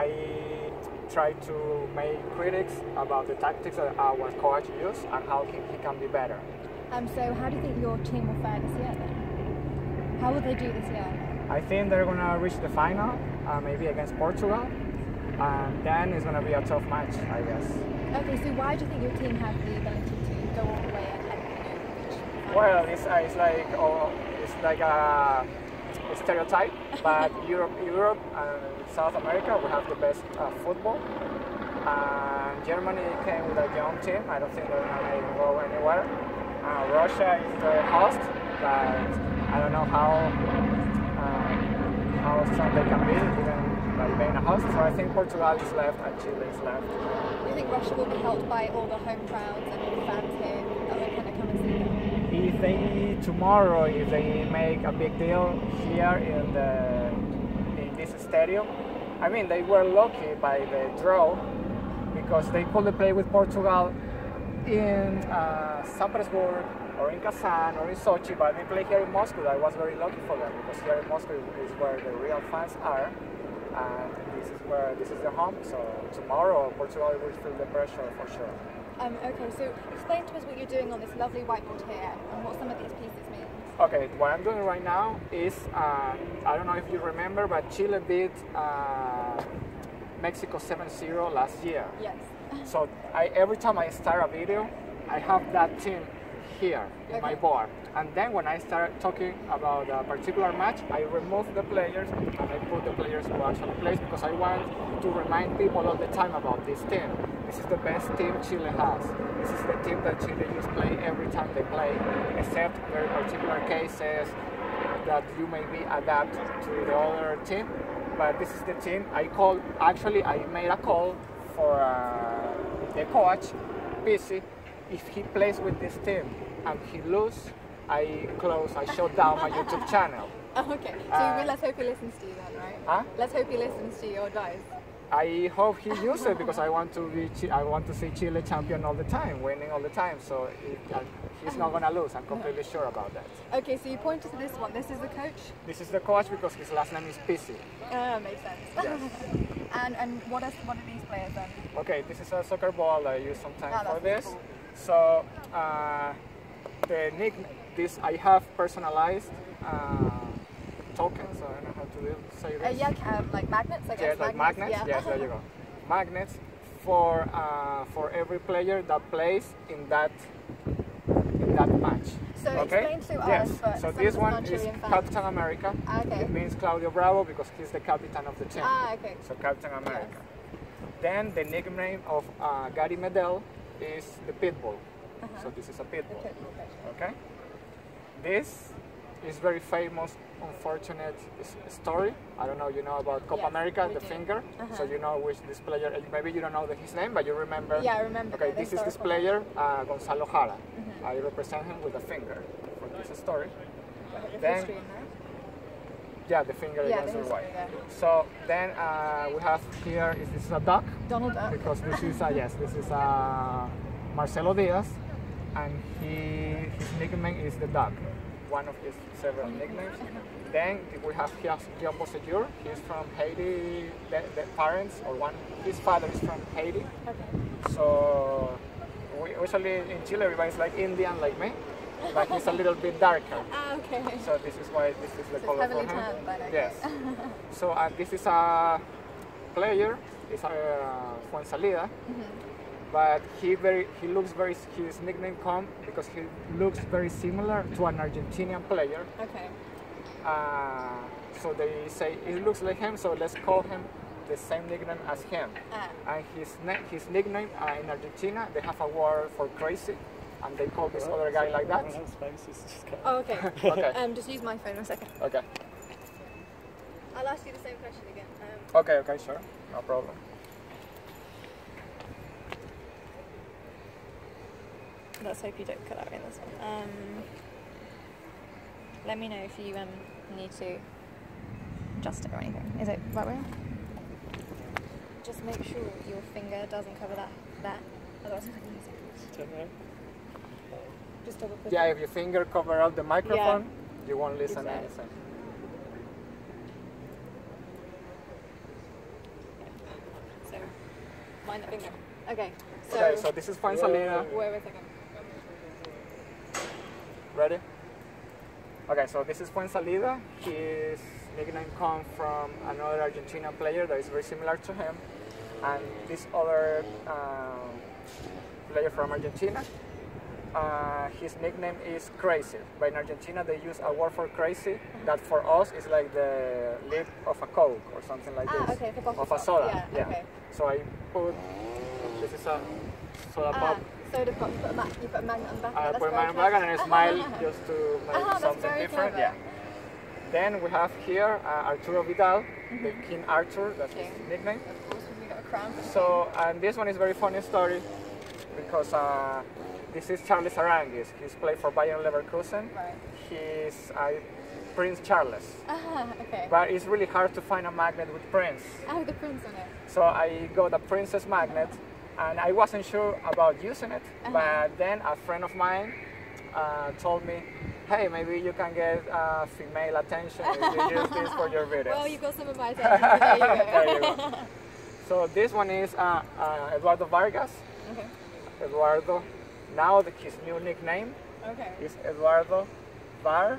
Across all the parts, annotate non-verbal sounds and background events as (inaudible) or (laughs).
I try to make critics about the tactics that our coach use and how he, he can be better. Um, so how do you think your team will fare this year then? How will they do this year? I think they're gonna reach the final, uh, maybe against Portugal, and then it's gonna be a tough match, I guess. Okay, so why do you think your team have the ability to go all the way and, and you know, reach the final? Well, it's, uh, it's like oh, it's like a stereotype, but (laughs) Europe, Europe and South America we have the best uh, football. And Germany came with a young team. I don't think they're gonna go anywhere. Uh, Russia is the host, but I don't know how um, how strong they can be, even by being a host. So I think Portugal is left and Chile is left. Do you think Russia will be helped by all the home crowds and all the fans here that will kind of come and see them? if they tomorrow if they make a big deal here in the in this stadium i mean they were lucky by the draw because they could play with portugal in uh, or in Kazan or in Sochi, but they play here in Moscow. I was very lucky for them because here in Moscow is where the real fans are, and this is where this is their home. So tomorrow Portugal will feel the pressure for sure. Um, okay, so explain to us what you're doing on this lovely whiteboard here and what some of these pieces mean. Okay, what I'm doing right now is uh, I don't know if you remember, but Chile beat uh, Mexico 7-0 last year. Yes. (laughs) So I, every time I start a video, I have that team here in my Okay. board. And then when I start talking about a particular match, I remove the players and I put the players who actually plays because I want to remind people all the time about this team. This is the best team Chile has. This is the team that Chile used play every time they play, except very particular cases that you maybe adapt to the other team. But this is the team I call. Actually, I made a call for uh, the coach, Pizzi. If he plays with this team and he lose, I close. I shut down my YouTube channel. Oh, (laughs) okay. So Uh, let's hope he listens to you then, right? Huh? Let's hope he listens to your advice. I hope he uses it because I (laughs) want to be. I want to see Chile champion all the time, winning all the time. So it, uh, he's not gonna lose. I'm completely sure about that. Okay, so you pointed to this one. This is the coach. This is the coach because his last name is Pizzi. Uh, makes sense. Yes. (laughs) and and what are what are these players then? Okay, this is a soccer ball I use sometimes Ah, for this. cool. So uh, the nick, this I have personalized uh, tokens. I don't know how to do, say Uh, this. yeah, um, like magnets, I Yeah, like magnets. Yeah. Yes, there you go. Magnets for uh, for every player that plays in that in that match. So okay. explain to yes. us, so this one is. Captain America. Ah, okay. It means Claudio Bravo because he's the captain of the team. Ah, okay. So Captain America. Then the nickname of uh, Gary Medel is the Pitbull. So this is a Pitbull. Okay, okay. This is very famous, unfortunate story. I don't know. You know about Copa Yes, America, the do. finger. So Uh-huh. you know which this player. Maybe you don't know the, his name, but you remember. Yeah, I remember Okay, this is this player, uh, Gonzalo Jara. I represent him with a finger for this story. The Then- history. Yeah, the finger Yeah, against the history, yeah. So then uh, we have here is this is a duck Donald Duck. because this is a, yes, this is a Marcelo Diaz, and he his nickname is the Duck, one of his several nicknames. Then we have Guillaume Beausejour. He's from Haiti. The, the parents or one, his father is from Haiti. Okay. So we usually in Chile everybody's like Indian like me, but he's a little bit darker. (laughs) Ah, okay. So this is why this is the So color for him. tanned by. Yes. (laughs) so uh, this is a player. It's a uh, Fuenzalida. But he very he looks very his nickname come because he looks very similar to an Argentinian player. Okay. Uh, so they say it looks like him, so let's call him the same nickname as him. Ah. And his his nickname uh, in Argentina they have a word for crazy, and they call this other guy like that. Oh, okay. (laughs) Okay. Um, just use my phone a second. Okay. I'll ask you the same question again. Um, Okay. Okay. Sure. No problem. Let's hope you don't cut out in this one. Um, let me know if you um, need to adjust it or anything. Is it right way? Just make sure your finger doesn't cover that. That. Otherwise, it's not easy. Just double click. Yeah, if your finger cover up the microphone, you won't listen Exactly. anything. Find the finger. Okay. So. Okay, so this is Fuenzalida. Wait, wait a second. Ready? Okay, so this is Fuenzalida. His nickname comes from another Argentinian player that is very similar to him. And this other um, player from Argentina, uh, his nickname is Crazy. But in Argentina, they use a word for crazy that for us is like the lip of a Coke or something like Ah, this. okay, Of a soda. Yeah, okay. So I put, this is a soda Ah, pop. Put a, you put a magnet on the back. of it, I that's put very mine back and I clever. smile (laughs) just to make Ah, that's something different. clever. Yeah. Then we have here uh, Arturo Vidal, the King Arthur, that's his nickname. Of course, we got a crown. So, and this one is very funny story because uh, this is Charles Aránguiz. He's played for Bayer Leverkusen. Right. He's uh, Prince Charles. Ah, okay. But it's really hard to find a magnet with Prince. Oh, the prince on it. So I got a princess magnet and I wasn't sure about using it. Uh-huh. But then a friend of mine uh, told me, hey, maybe you can get uh, female attention if you use this for your (laughs) videos. Well, you got some of my (laughs) attention. so there you go. There you go. So this one is uh, uh, Eduardo Vargas. okay. Eduardo, now the, his new nickname Okay. is Eduardo Var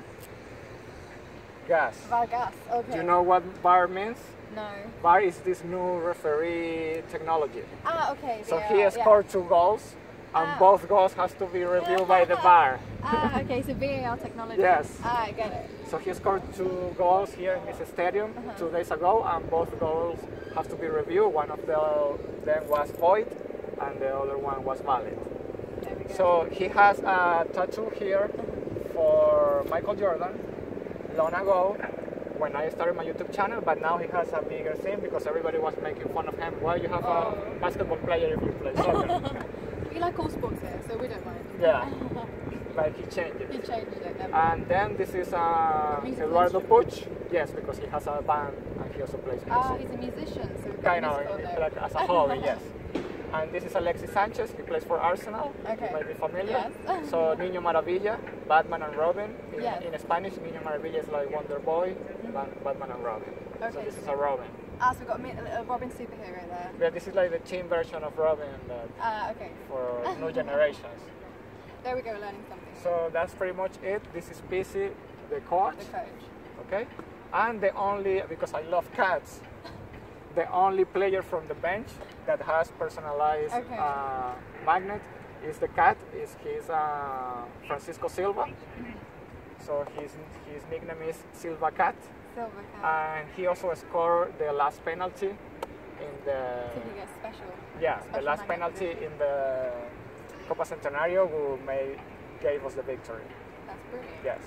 Gas. Vargas. Okay. Do you know what VAR means? No. VAR is this new referee technology. Ah, okay. So he has yeah. scored two goals, and Ah. both goals has to be reviewed by the (laughs) VAR. Ah, okay. So VAR technology. Yes. Ah, I get it. So he scored two goals here in this stadium Uh-huh. two days ago, and both goals have to be reviewed. One of the, them was void, and the other one was valid. There we go. So he has a tattoo here for Michael Jordan long ago when I started my YouTube channel, but now he has a bigger thing because everybody was making fun of him. Why you have Oh. a basketball player if you play soccer? (laughs) we like all sports here, so we don't mind. yeah, (laughs) but he changed He changed it. Never. And then this is uh, Eduardo. Puch. Yes, because he has a band and he also plays music. Ah, he's a musician, so kind of music on there. like as a hobby, (laughs) yes. And this is Alexis Sanchez. He plays for Arsenal. Okay. You might be familiar. Yes. (laughs) so Niño Maravilla, Batman and Robin. In, Yes. in Spanish, Niño Maravilla is like Wonder Boy, Ba- Batman and Robin. Okay. So this is a Robin. Ah, so we've got a, a Robin superhero there. Yeah, this is like the teen version of Robin that Ah, okay. for (laughs) new generations. There we go, learning something. So that's pretty much it. This is PC, the coach. The coach. okay? And the only, because I love cats, (laughs) the only player from the bench that has personalized Okay. uh, magnet is the cat. Is he's uh, Francisco Silva. So his his nickname is Silva Cat, Silver cat. and he also scored the last penalty in the so he gets special. yeah the last penalty in the Copa Centenario who made gave us the victory. That's brilliant. Yes.